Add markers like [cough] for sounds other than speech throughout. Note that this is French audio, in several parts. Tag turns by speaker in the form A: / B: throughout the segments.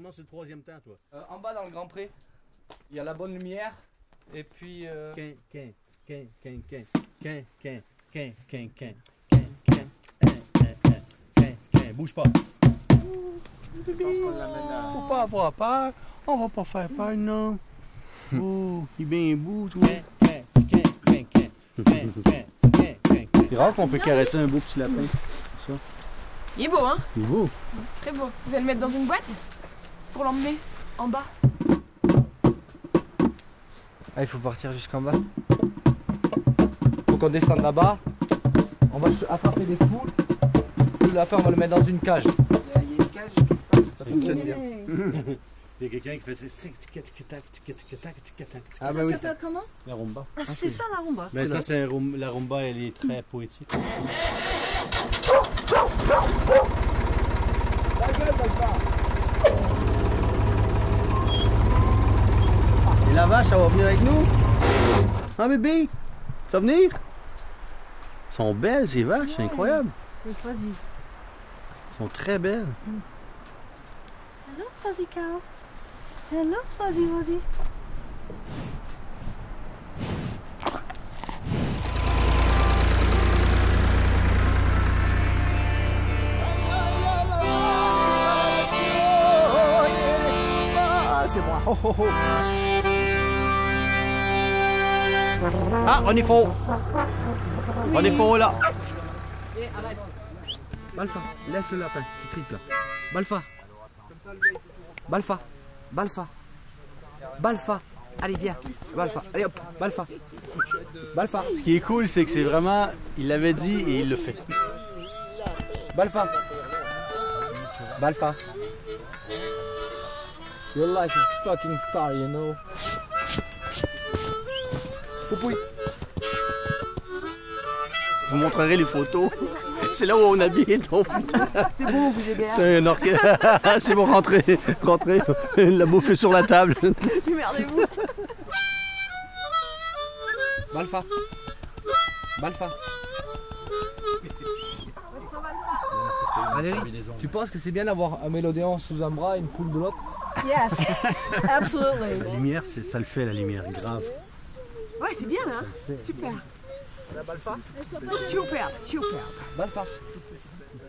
A: Normalement, c'est le troisième temps, toi.
B: Euh, en bas dans le Grand Pré, il y a la bonne lumière. Et puis. euh,
A: Quin, quin, quin, quin, quin, quin, quin, quin, quin, quin, quin, quin, hein, hein, hein, quin, quin. Bouge pas.
C: Je pense qu'on l'amène à...
A: Faut pas avoir peur. On va pas faire peur, non. Oh, il est bien beau, toi. C'est rare qu'on peut caresser un beau petit lapin.
D: Il est beau, hein
A: Il est beau.
D: Très beau. Vous allez le mettre dans une boîte Pour l'emmener en bas
B: Ah, il faut partir jusqu'en bas. Faut qu'on descende là-bas. On va attraper des poules. Le lapin, on va le mettre dans une cage.
C: Il y a une cage.
B: Ça fonctionne bien.
A: Il y a quelqu'un qui fait ses tic tic tic tac tic tic tac tic tac.
B: Ah, bah oui.
E: s'appelle comment
A: La rumba.
E: Ah, c'est ça la rumba.
A: Mais ça, c'est la rumba, elle est très poétique. Et la vache, elle va venir avec nous? Hein, bébé? Ça va venir? Elles sont belles, ces vaches, c'est incroyable.
E: C'est Fuzzy.
A: Elles sont très belles.
E: Hello, Fuzzy cow. Hello, Fuzzy Fuzzy.
B: Ah, c'est moi. Oh, oh, oh.
A: Ah, on est faux! On est faux, là!
B: Balfa, laisse le lapin. Il triple. Balfa. Balfa. Balfa. Balfa. Allez, viens. Balfa. Allez hop. Balfa. Balfa.
A: Ce qui est cool, c'est que c'est vraiment... Il l'avait dit et il le fait.
B: Balfa. Balfa. Your life is fucking star, you know. Poupouille.
A: Je vous montrerai les photos. C'est là où on habite. putain.
E: C'est beau, vous avez
A: C'est un orchestre. [laughs] c'est bon, rentrez. Rentrez. La bouffe est sur la table.
D: Démerdez-vous
B: Balfa. Balfa. Valérie, tu penses que c'est bien d'avoir un mélodéon sous un bras et une poule de l'autre?
E: Yes, [laughs] absolutely.
A: La lumière, c'est ça le fait, la lumière. Grave.
D: Ouais, c'est bien là. Super.
B: Balfa
D: Super, super.
B: Balfa.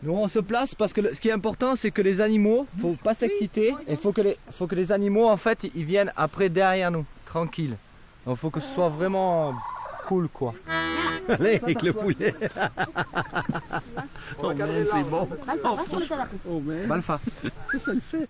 B: Nous on se place parce que le- ce qui est important c'est que les animaux, faut pas s'exciter et faut que les faut que les animaux en fait ils viennent après derrière nous, tranquille. Donc faut que ce soit vraiment cool quoi.
A: Allez, avec le poulet. oh c'est bon.
E: Alpha, va sur le canapé.
A: Oh
B: Balfa.
A: ça, ça le fait.